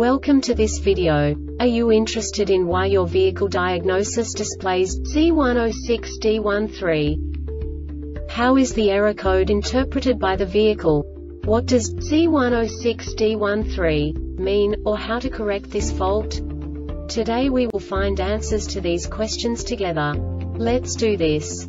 Welcome to this video. Are you interested in why your vehicle diagnosis displays C106D13? How is the error code interpreted by the vehicle? What does C106D13 mean, or how to correct this fault? Today we will find answers to these questions together. Let's do this.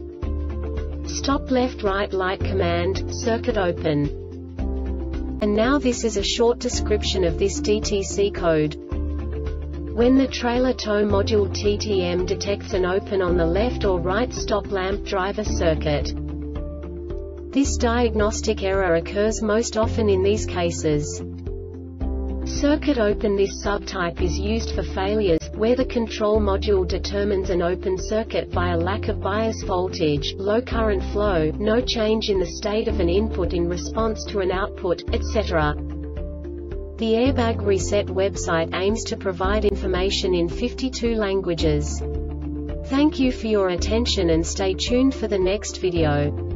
Stop left right light command, circuit open. And now this is a short description of this DTC code. When the trailer tow module TTM detects an open on the left or right stop lamp driver circuit. This diagnostic error occurs most often in these cases. Circuit open This subtype is used for failures, where the control module determines an open circuit via lack of bias voltage, low current flow, no change in the state of an input in response to an output, etc. The Airbag Reset website aims to provide information in 52 languages. Thank you for your attention and stay tuned for the next video.